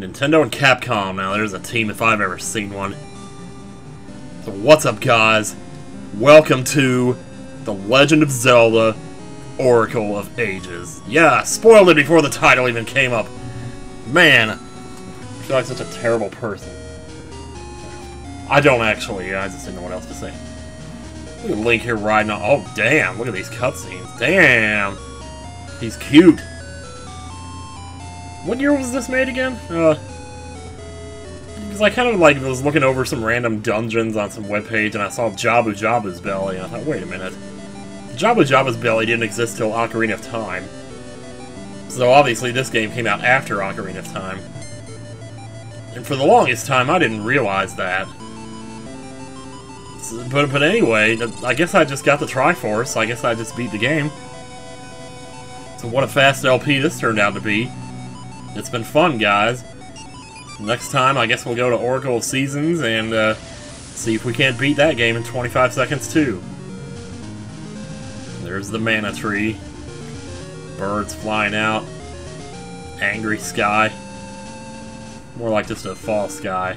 Nintendo and Capcom. Now, there's a team if I've ever seen one. So, what's up, guys? Welcome to The Legend of Zelda Oracle of Ages. Yeah, spoiled it before the title even came up. Man, I feel like such a terrible person. I don't actually, I just didn't know what else to say. Look at Link here riding on. Oh, damn, look at these cutscenes. Damn! He's cute. What year was this made again? Uh, because I kind of like was looking over some random dungeons on some webpage and I saw Jabu Jabu's belly and I thought, wait a minute. Jabu Jabu's belly didn't exist till Ocarina of Time. So obviously this game came out after Ocarina of Time. And for the longest time I didn't realize that. So, but, but anyway, I guess I just got the Triforce, I guess I just beat the game. So what a fast LP this turned out to be. It's been fun, guys. Next time, I guess we'll go to Oracle of Seasons and uh, see if we can't beat that game in 25 seconds, too. There's the mana tree. Birds flying out. Angry sky. More like just a false sky.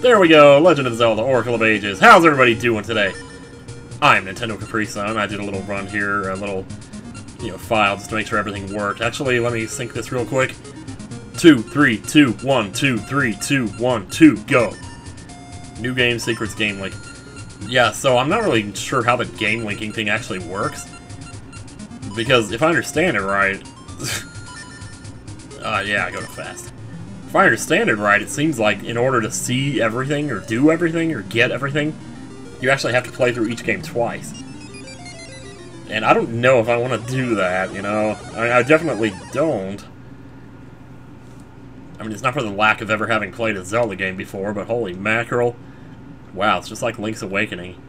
There we go! Legend of Zelda, Oracle of Ages. How's everybody doing today? I'm Nintendo Capri Sun. I did a little run here, a little, you know, file just to make sure everything worked. Actually, let me sync this real quick two, three, two, one, two, three, two, one, two, go. New game, secrets, game link. Yeah, so I'm not really sure how the game linking thing actually works. Because if I understand it right... uh, yeah, I go to fast. If I understand it right, it seems like in order to see everything, or do everything, or get everything, you actually have to play through each game twice. And I don't know if I want to do that, you know? I, I definitely don't. I mean, it's not for the lack of ever having played a Zelda game before, but holy mackerel. Wow, it's just like Link's Awakening.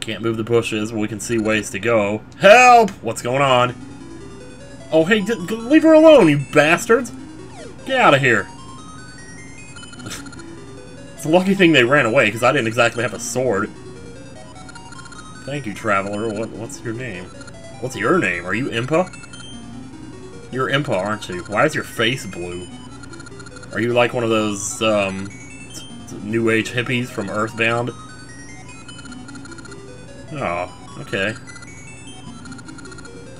Can't move the bushes, but we can see ways to go. Help! What's going on? Oh, hey, leave her alone, you bastards! Get out of here! it's a lucky thing they ran away, because I didn't exactly have a sword. Thank you, Traveler. What, what's your name? What's your name? Are you Impa? You're Impa, aren't you? Why is your face blue? Are you like one of those, um, new age hippies from Earthbound? Oh, okay.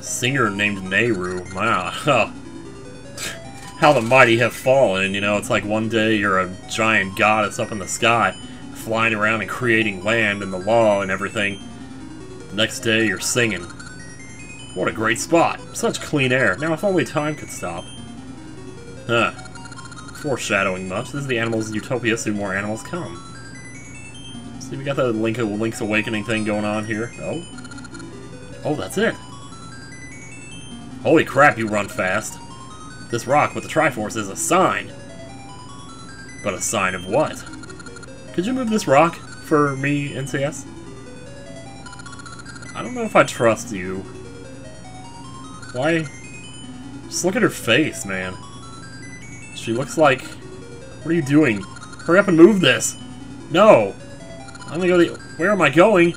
Singer named Nayru. Wow. How the mighty have fallen, you know, it's like one day you're a giant goddess up in the sky, flying around and creating land and the law and everything. The next day you're singing. What a great spot. Such clean air. Now if only time could stop. Huh. Foreshadowing much. This is the Animals Utopia, soon more animals come. See, we got the Link Link's Awakening thing going on here. Oh. Oh, that's it. Holy crap, you run fast. This rock with the Triforce is a sign. But a sign of what? Could you move this rock for me, NCS? I don't know if I trust you. Why? Just look at her face, man. She looks like... What are you doing? Hurry up and move this! No! I'm gonna go the... Where am I going?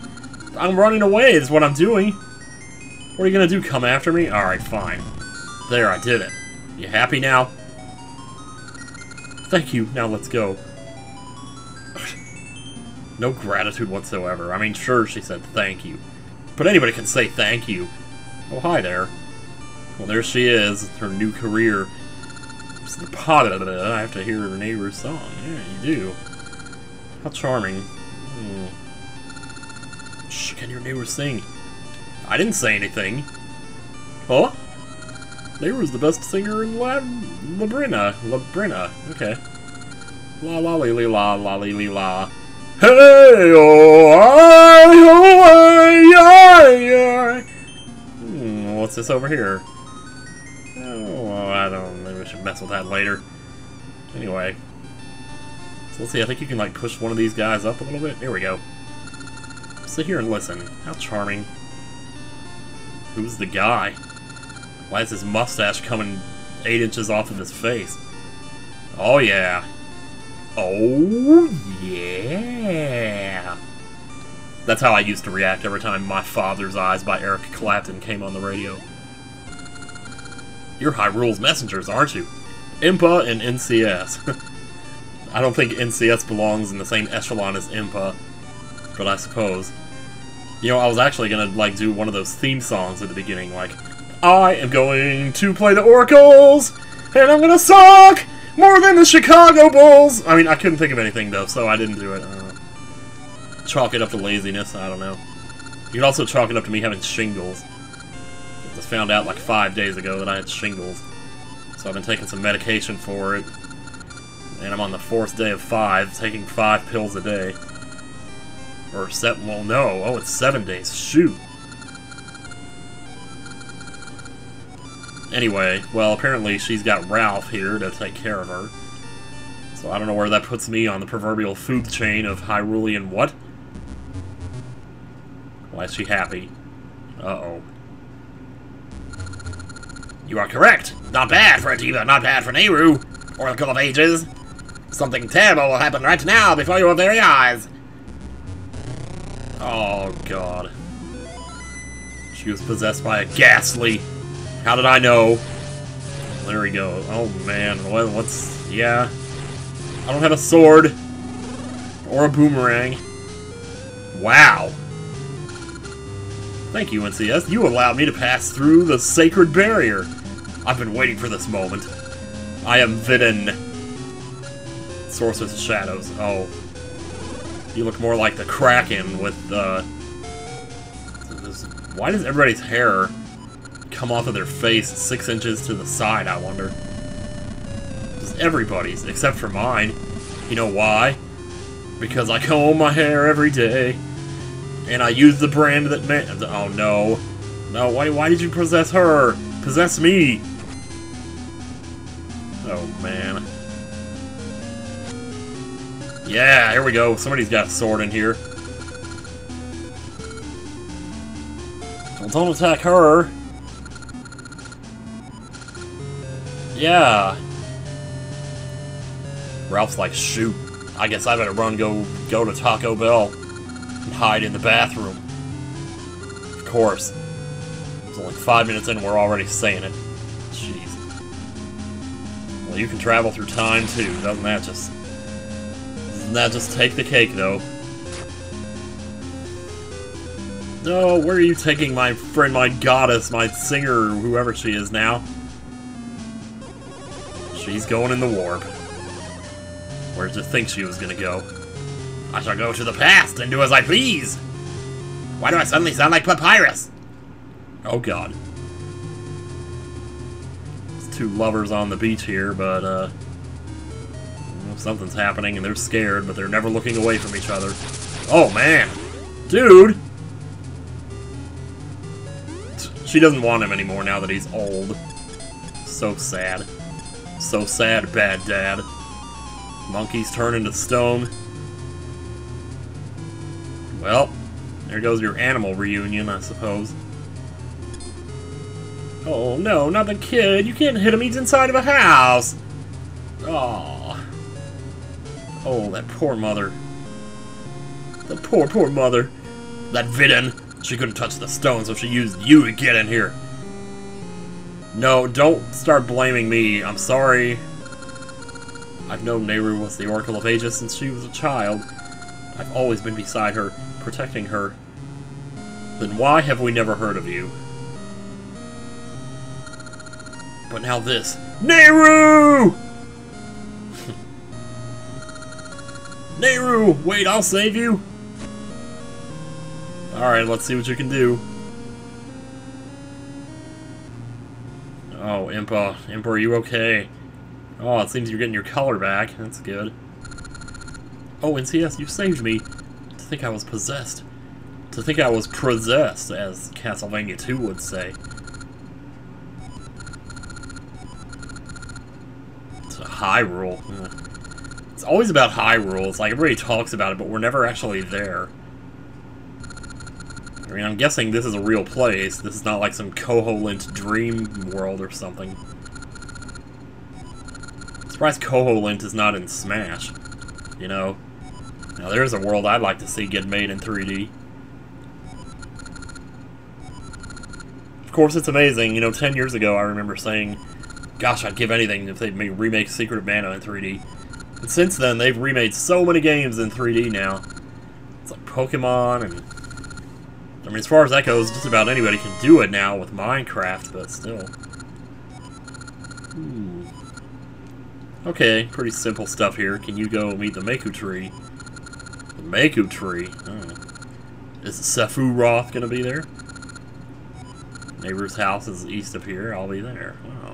I'm running away is what I'm doing! What are you gonna do, come after me? Alright, fine. There, I did it. You happy now? Thank you, now let's go. no gratitude whatsoever. I mean, sure, she said thank you. But anybody can say thank you. Oh, hi there. Well, there she is, her new career. I have to hear her Nayru's song. Yeah, you do. How charming. Hmm. Shh, can your neighbor sing? I didn't say anything. Huh? Nayru's the best singer in La Labrynna. Labrynna. Okay. La la li li la la li li la. Hey oh I oh I Hmm, what's this over here? Mess with that later. Anyway. So let's see, I think you can like push one of these guys up a little bit. There we go. Sit here and listen. How charming. Who's the guy? Why is his mustache coming eight inches off of his face? Oh yeah. Oh yeah. That's how I used to react every time My Father's Eyes by Eric Clapton came on the radio. You're Hyrule's messengers, aren't you? Impa and NCS. I don't think NCS belongs in the same echelon as Impa, but I suppose. You know, I was actually gonna, like, do one of those theme songs at the beginning, like, I am going to play the Oracles, and I'm gonna suck more than the Chicago Bulls! I mean, I couldn't think of anything, though, so I didn't do it. Uh, chalk it up to laziness, I don't know. You can also chalk it up to me having shingles. Found out, like, five days ago that I had shingles. So I've been taking some medication for it. And I'm on the fourth day of five, taking five pills a day. Or seven, well no, oh it's seven days, shoot. Anyway, well apparently she's got Ralph here to take care of her. So I don't know where that puts me on the proverbial food chain of Hyrulean what? Why is she happy? Uh-oh. You are correct. Not bad for a diva, not bad for Nayru. Oracle of Ages. Something terrible will happen right now before your very eyes. Oh, God. She was possessed by a ghastly. How did I know? There we go. Oh, man. What, what's... Yeah. I don't have a sword. Or a boomerang. Wow. Thank you, NCS. You allowed me to pass through the sacred barrier. I've been waiting for this moment. I am Veran. Sorceress of Shadows. Oh. You look more like the Kraken with, uh... Why does everybody's hair come off of their face six inches to the side, I wonder? Just everybody's, except for mine. You know why? Because I comb my hair every day. And I use the brand that man- Oh no. No, why, why did you possess her? Possess me! Oh man. Yeah, here we go. Somebody's got a sword in here. Well, don't attack her. Yeah. Ralph's like, shoot. I guess I better run go go to Taco Bell and hide in the bathroom. Of course. It's only five minutes in we're already saying it. You can travel through time too. Doesn't that just now just take the cake, though. No, where are you taking my friend, my goddess, my singer, whoever she is now? She's going in the warp. Where did you think she was gonna go? I shall go to the past and do as I please! Why do I suddenly sound like Papyrus? Oh god. Two lovers on the beach here, but, uh... Something's happening and they're scared, but they're never looking away from each other. Oh, man! Dude! She doesn't want him anymore now that he's old. So sad. So sad, bad dad. Monkeys turn into stone. Well, there goes your animal reunion, I suppose. Oh, no, not the kid. You can't hit him. He's inside of a house. Oh. Oh, that poor mother. The poor, poor mother. That Veran. She couldn't touch the stone, so she used you to get in here. No, don't start blaming me. I'm sorry. I've known Nayru was the Oracle of Ages since she was a child. I've always been beside her, protecting her. Then why have we never heard of you? But now this. Nayru! Nayru! Wait, I'll save you! Alright, let's see what you can do. Oh, Impa. Impa, are you okay? Oh, it seems you're getting your color back. That's good. Oh, NCS, you saved me. To think I was possessed. To think I was possessed, as Castlevania 2 would say. Hyrule. It's always about Hyrule. It's like everybody talks about it, but we're never actually there. I mean, I'm guessing this is a real place. This is not like some Koholint dream world or something. I'm surprised Koholint is not in Smash. You know? Now, there's a world I'd like to see get made in 3D. Of course, it's amazing. You know, 10 years ago, I remember saying Gosh, I'd give anything if they made remake Secret of Mana in 3D. And since then, they've remade so many games in 3D now. It's like Pokemon and... I mean, as far as that goes, just about anybody can do it now with Minecraft, but still. Hmm. Okay, pretty simple stuff here. Can you go meet the Maku tree? The Maku tree? Oh. Is Sephiroth gonna be there? Neighbor's house is east of here. I'll be there. Oh.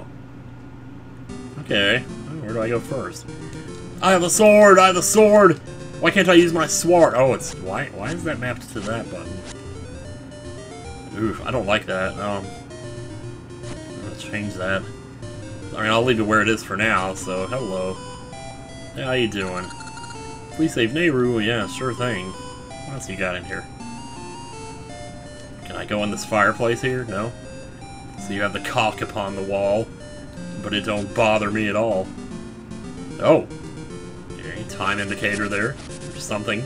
Okay. Where do I go first? I have a sword! I have a sword! Why can't I use my sword? Oh, it's... Why, why is that mapped to that button? Oof, I don't like that. Um, gonna change that. I mean, I'll leave it where it is for now, so hello. Hey, how you doing? Please save Nayru. Yeah, sure thing. What else you got in here? Can I go in this fireplace here? No? So you have the cock upon the wall, but it don't bother me at all. Oh! Okay, time indicator there, or something.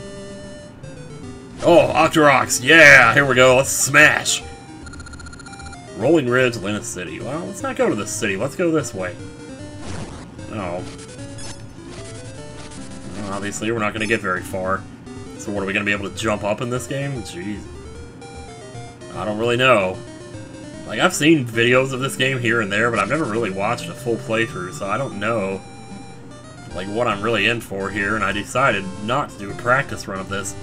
Oh, Octoroks! Yeah! Here we go, let's smash! Rolling Ridge, Lynna City. Well, let's not go to this city, let's go this way. Oh. Well, obviously, we're not to get very far. So what, are we to be able to jump up in this game? Jeez. I don't really know. Like, I've seen videos of this game here and there, but I've never really watched a full playthrough, so I don't know, like, what I'm really in for here, and I decided not to do a practice run of this.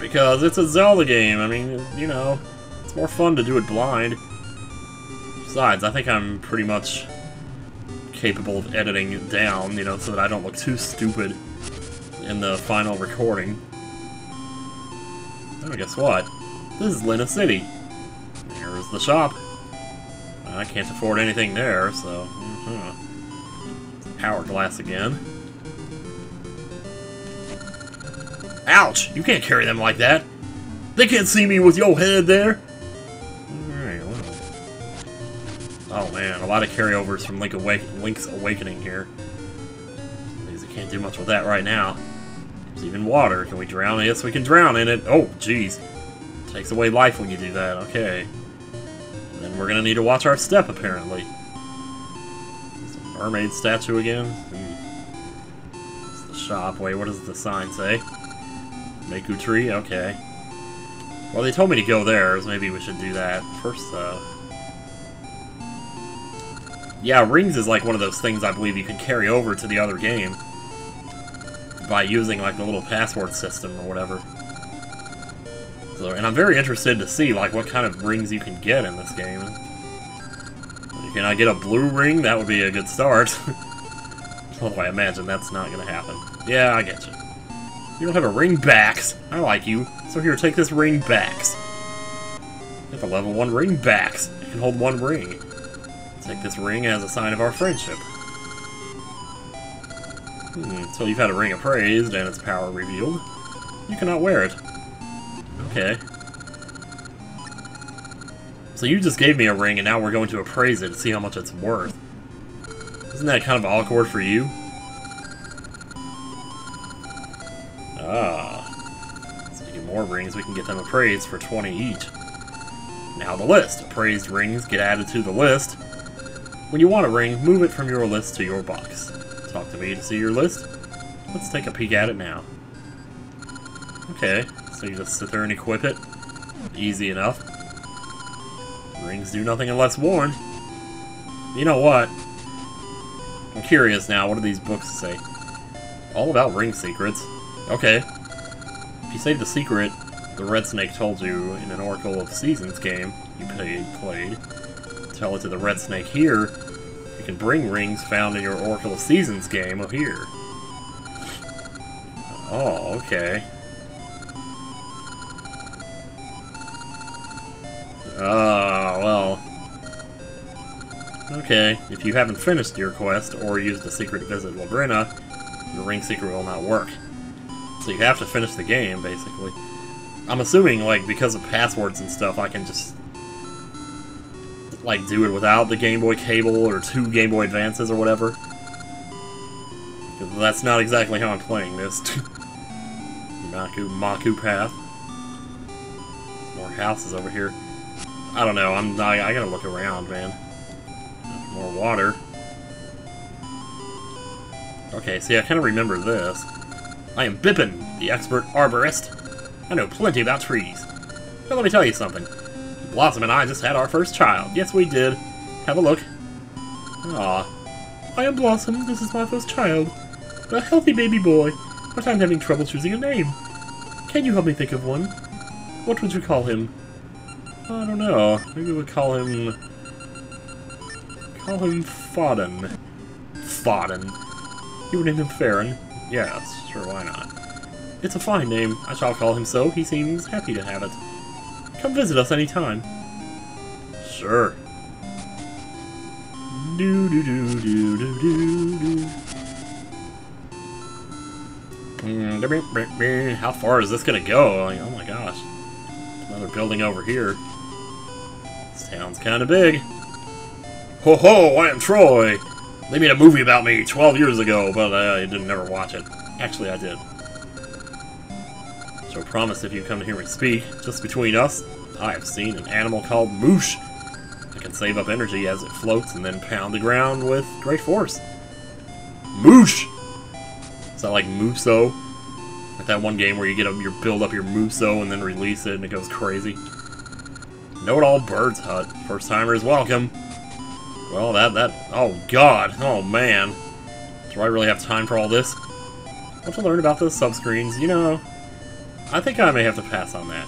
Because it's a Zelda game, I mean, you know, it's more fun to do it blind. Besides, I think I'm pretty much capable of editing it down, you know, so that I don't look too stupid in the final recording. Oh, guess what? This is Lynna City. Here's the shop. I can't afford anything there, so... Mm -hmm. Hourglass again. Ouch! You can't carry them like that! They can't see me with your head there! Alright, well. Oh man, a lot of carryovers from Link Link's Awakening here. I can't do much with that right now. There's even water. Can we drown? Yes, we can drown in it. Oh, jeez. Takes away life when you do that, okay. We're gonna need to watch our step, apparently. mermaid statue again? Hmm. It's the shop. Wait, what does the sign say? Maku tree? Okay. Well, they told me to go there, so maybe we should do that first, though. Yeah, rings is like one of those things I believe you can carry over to the other game by using like the little password system or whatever. So, and I'm very interested to see, like, what kind of rings you can get in this game. Can I get a blue ring? That would be a good start. Although I imagine that's not going to happen. Yeah, I get you. You don't have a ring backs. I like you. So here, take this ring backs. It's a level 1 ring backs. It can hold one ring. Take this ring as a sign of our friendship. Hmm, so you've had a ring appraised and its power revealed. You cannot wear it. Okay. So you just gave me a ring, and now we're going to appraise it to see how much it's worth. Isn't that kind of awkward for you? Ah. So get more rings, we can get them appraised for 20 each. Now the list. Appraised rings get added to the list. When you want a ring, move it from your list to your box. Talk to me to see your list. Let's take a peek at it now. Okay, so you just sit there and equip it. Easy enough. Rings do nothing unless worn. You know what? I'm curious now, what do these books say? All about ring secrets. Okay. If you save the secret the Red Snake told you in an Oracle of Seasons game you played, tell it to the Red Snake here, you can bring rings found in your Oracle of Seasons game here. Oh, okay. Ah, well. Okay, if you haven't finished your quest or used the secret to visit Labrynna, your ring secret will not work. So you have to finish the game, basically. I'm assuming, like, because of passwords and stuff, I can just, like, do it without the Game Boy cable or two Game Boy Advances or whatever. That's not exactly how I'm playing this. Maku, Maku Path. More houses over here. I don't know. I'm. I, gotta look around, man. More water. Okay, see, I kind of remember this. I am Bipin, the expert arborist. I know plenty about trees. But let me tell you something. Blossom and I just had our first child. Yes, we did. Have a look. Ah, I am Blossom. This is my first child. A healthy baby boy, but I'm having trouble choosing a name. Can you help me think of one? What would you call him? I don't know. Maybe we'll call him... Call him Fodden. Fodden. You would name him Farron? Yes, sure, why not? It's a fine name. I shall call him so. He seems happy to have it. Come visit us anytime. Sure. Do do do do do do do. Mm, how far is this gonna go? Like, oh my gosh. Another building over here. This town's kinda big. Ho ho, I am Troy! They made a movie about me 12 years ago, but I didn't never watch it. Actually, I did. So promise if you come to hear me speak, just between us, I have seen an animal called Moosh. It can save up energy as it floats and then pound the ground with great force. Moosh! Is that like Muso? Like that one game where you get a, you build up your Muso and then release it and it goes crazy. Know-it-all bird's hut. First timers welcome. Well, that, that, oh god, oh man. Do I really have time for all this? Want to learn about those subscreens? You know, I think I may have to pass on that.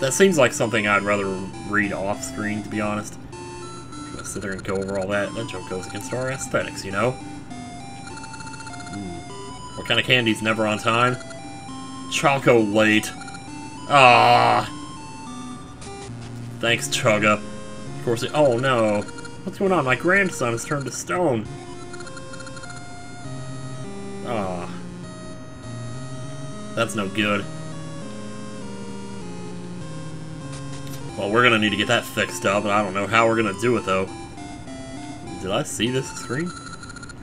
That seems like something I'd rather read off-screen, to be honest. I'm gonna sit there and go over all that. That joke goes against our aesthetics, you know? What kind of candy's never on time? Choco late. Ah. Thanks, Chugga. Of course oh no. What's going on? My grandson has turned to stone. Ah. That's no good. Well, we're gonna need to get that fixed up, and I don't know how we're gonna do it, though. Did I see this screen?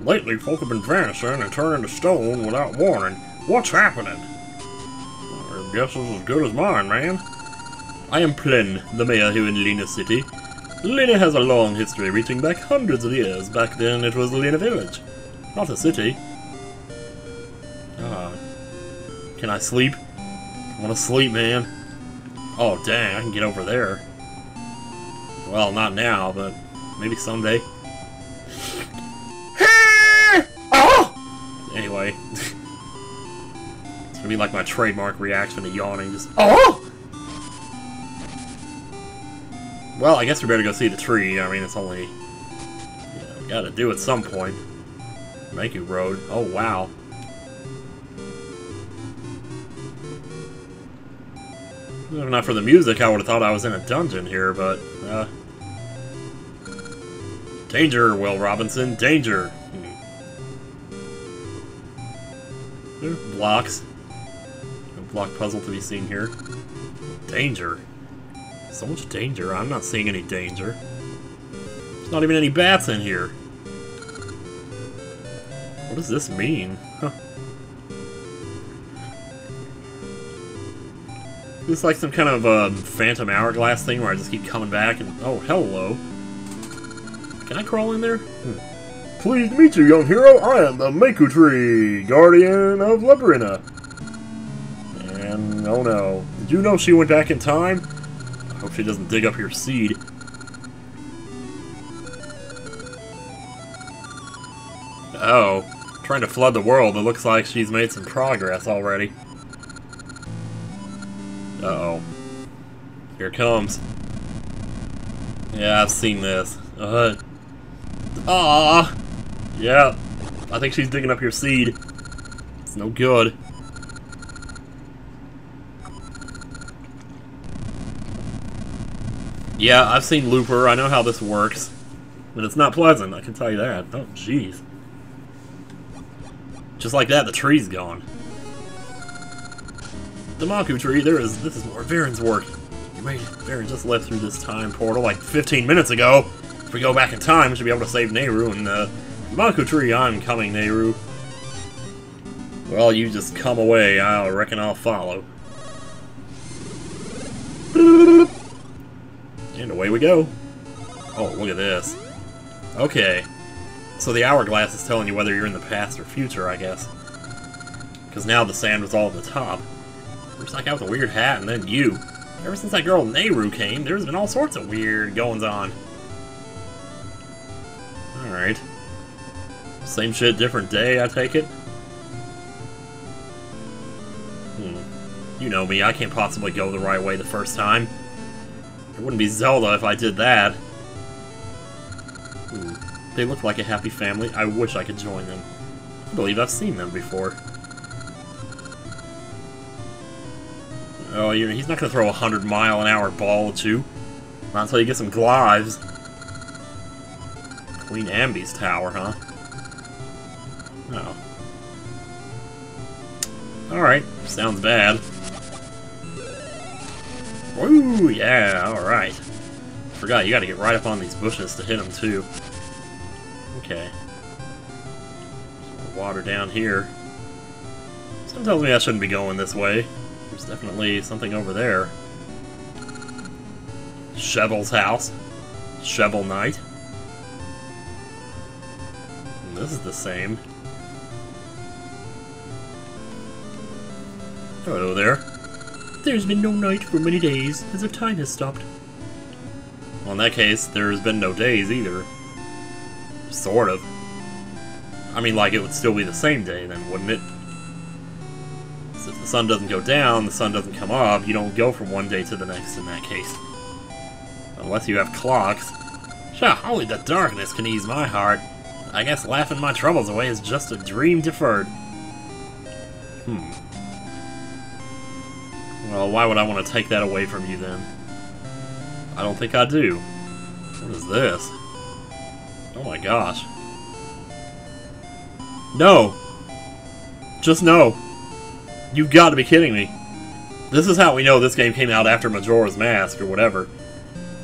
Lately, folk have been vanishing and turning to stone without warning. What's happening? Your guess is as good as mine, man. I am Plen, the mayor here in Lynna City. Lynna has a long history reaching back hundreds of years. Back then, it was Lynna Village, not a city. Ah. Can I sleep? I want to sleep, man. Oh, dang, I can get over there. Well, not now, but maybe someday. Anyway. it's gonna be like my trademark reaction to yawning, just Oh! Well, I guess we better go see the tree. I mean, it's only... You know, gotta do at some point. Maku Road. Oh, wow. If not for the music, I would have thought I was in a dungeon here, but, uh... Danger, Will Robinson, danger! blocks. No block puzzle to be seen here. Danger. So much danger. I'm not seeing any danger. There's not even any bats in here. What does this mean? Huh. This is like some kind of um, phantom hourglass thing where I just keep coming back and... Oh, hello. Can I crawl in there? Hmm. Pleased to meet you, young hero. I am the Maku Tree, guardian of Labrynna. And, oh no. Did you know she went back in time? Hope she doesn't dig up your seed. oh. Trying to flood the world, it looks like she's made some progress already. Uh-oh. Here comes. Yeah, I've seen this. Uh, ah! Yeah, I think she's digging up your seed. It's no good. Yeah, I've seen Looper. I know how this works. But it's not pleasant, I can tell you that. Oh, jeez. Just like that, the tree's gone. The Maku tree, there is this is more Veran's work. You made. Veran just left through this time portal like 15 minutes ago. If we go back in time, we should be able to save Nayru and uh, Maku Tree, I'm coming, Nayru. Well, you just come away. I reckon I'll follow. And away we go. Oh, look at this. Okay. So the hourglass is telling you whether you're in the past or future, I guess. Because now the sand was all at the top. First that guy with a weird hat, and then you. Ever since that girl Nayru came, there's been all sorts of weird goings-on. Alright. Same shit, different day, I take it? Hmm. You know me, I can't possibly go the right way the first time. It wouldn't be Zelda if I did that. Ooh. They look like a happy family. I wish I could join them. I believe I've seen them before. Oh, he's not to throw a 100 mile an hour ball at you. Not until you get some glives. Queen Ambi's tower, huh? Oh. Alright, sounds bad. Woo, yeah, alright. Forgot, you gotta get right up on these bushes to hit them, too. Okay. water down here. Something tells me I shouldn't be going this way. There's definitely something over there. Shovel's house. Shovel Knight. And this is the same. Hello there. There's been no night for many days, as if time has stopped. Well, in that case, there's been no days either. Sort of. I mean, like, it would still be the same day then, wouldn't it? So if the sun doesn't go down, the sun doesn't come up, you don't go from one day to the next in that case. Unless you have clocks. Sure, only the darkness can ease my heart. I guess laughing my troubles away is just a dream deferred. Hmm. Well, why would I want to take that away from you then? I don't think I do. What is this? Oh my gosh. No! Just no! You've got to be kidding me. This is how we know this game came out after Majora's Mask or whatever.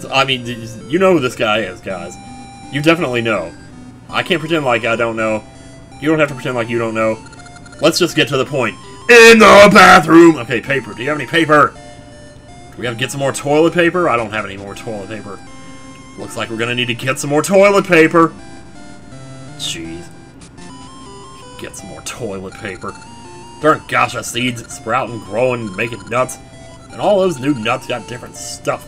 I mean, you know who this guy is, guys. You definitely know. I can't pretend like I don't know. You don't have to pretend like you don't know. Let's just get to the point. In the bathroom! Okay, paper. Do you have any paper? Do we have to get some more toilet paper? I don't have any more toilet paper. Looks like we're gonna need to get some more toilet paper. Jeez. Get some more toilet paper. There aren't Gasha seeds sprouting, growing, making nuts. And all those new nuts got different stuff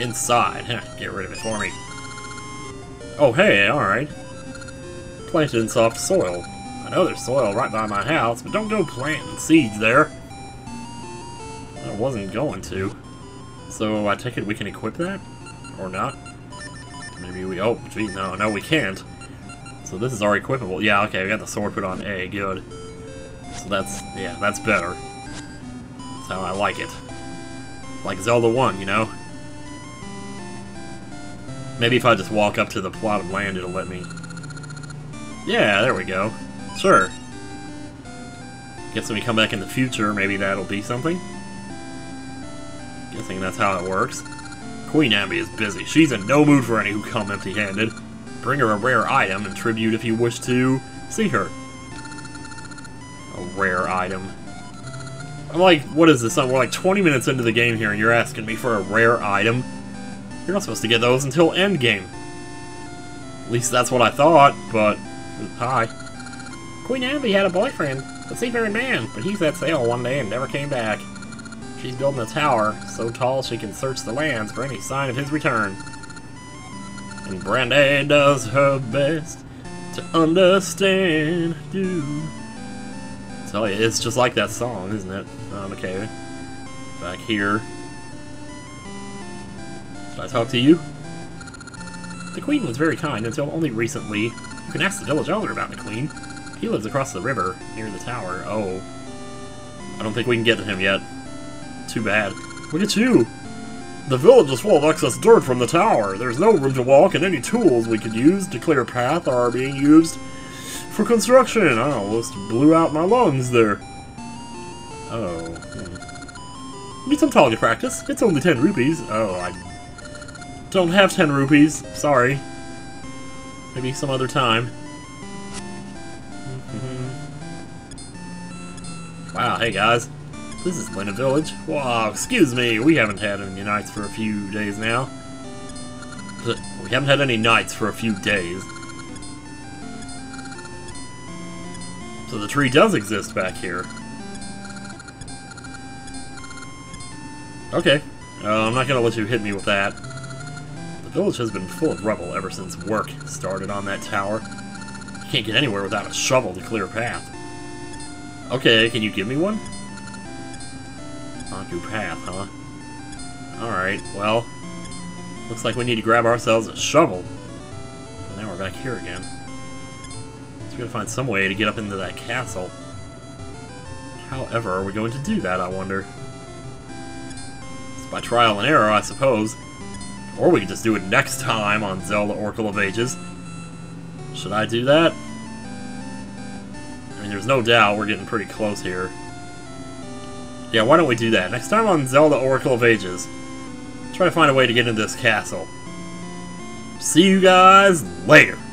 inside. Get rid of it for me. Oh, hey, alright. Planted in soft soil. I know there's soil right by my house, but don't go planting seeds there. I wasn't going to. So I take it we can equip that? Or not? Maybe we... Oh, gee, no, no, we can't. So this is our equipable. Yeah, okay, we got the sword put on A, good. So that's, yeah, that's better. That's how I like it. Like Zelda 1, you know? Maybe if I just walk up to the plot of land, it'll let me... Yeah, there we go. Sure. Guess when we come back in the future, maybe that'll be something? Guessing that's how it works. Queen Ambi is busy. She's in no mood for any who come empty-handed. Bring her a rare item and tribute if you wish to see her. A rare item. I'm like, what is this? We're like 20 minutes into the game here and you're asking me for a rare item? You're not supposed to get those until endgame. At least that's what I thought, but... Hi. Queen Ambi had a boyfriend, a seafaring man, but he set sail one day and never came back. She's building a tower, so tall she can search the lands for any sign of his return. And Brandy does her best to understand you. You, it's just like that song, isn't it? Um, okay. Back here. Should I talk to you? The Queen was very kind until only recently. You can ask the village elder about the Queen. He lives across the river, near the tower. Oh. I don't think we can get to him yet. Too bad. Look at you! The village is full of excess dirt from the tower. There's no room to walk, and any tools we could use to clear a path are being used for construction. I almost blew out my lungs there. Oh. Hmm. Need some target practice. It's only 10 rupees. Oh, I don't have 10 rupees. Sorry. Maybe some other time. Wow, hey guys. This is Lynna Village. Wow, excuse me, we haven't had any nights for a few days now. We haven't had any nights for a few days. So the tree does exist back here. Okay. Uh, I'm not gonna let you hit me with that. The village has been full of rubble ever since work started on that tower. You can't get anywhere without a shovel to clear a path. Okay, can you give me one? Onto path, huh? Alright, well... Looks like we need to grab ourselves a shovel. And now we're back here again. So we gotta find some way to get up into that castle. However, are we going to do that, I wonder? It's by trial and error, I suppose. Or we could just do it next time on Zelda Oracle of Ages. Should I do that? There's no doubt we're getting pretty close here. Yeah, why don't we do that? Next time on Zelda Oracle of Ages, try to find a way to get into this castle. See you guys later!